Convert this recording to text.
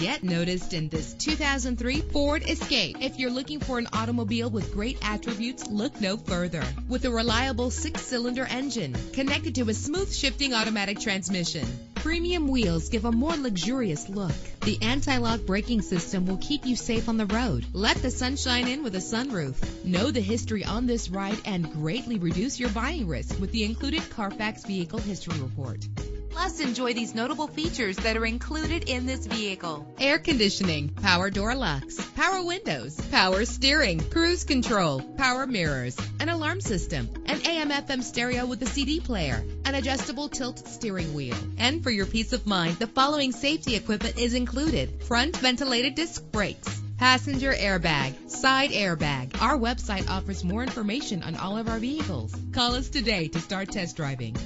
get noticed in this 2003 Ford Escape. If you're looking for an automobile with great attributes, look no further. With a reliable six-cylinder engine connected to a smooth shifting automatic transmission, premium wheels give a more luxurious look. The anti-lock braking system will keep you safe on the road. Let the sunshine in with a sunroof. Know the history on this ride and greatly reduce your buying risk with the included Carfax Vehicle History Report. Plus, enjoy these notable features that are included in this vehicle. Air conditioning, power door locks, power windows, power steering, cruise control, power mirrors, an alarm system, an AM FM stereo with a CD player, an adjustable tilt steering wheel. And for your peace of mind, the following safety equipment is included. Front ventilated disc brakes, passenger airbag, side airbag. Our website offers more information on all of our vehicles. Call us today to start test driving.